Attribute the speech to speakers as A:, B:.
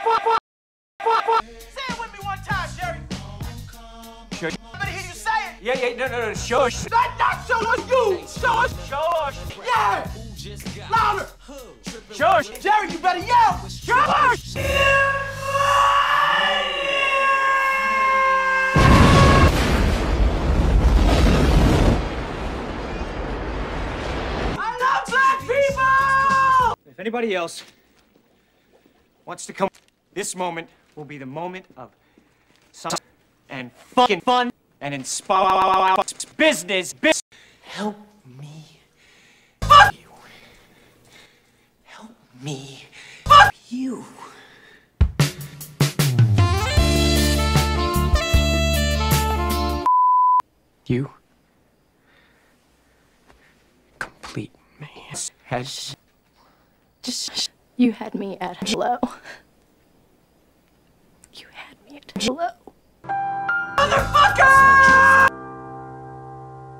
A: Say it with me one time, Jerry.
B: Sure.
A: Let me hear you say it.
B: Yeah, yeah, no, no, no, shush.
A: Not, not show us you. Show us.
B: Shush.
A: Yeah. Louder.
B: Shush.
A: Jerry, you better yell.
B: Shush.
A: I love black people.
B: If anybody else wants to come, this moment will be the moment of some and fucking fun and inspire business. Business. Help me. Fuck you. Help me. Fuck you. You. Complete me. Has.
C: Just you had me at hello. You had me at hello.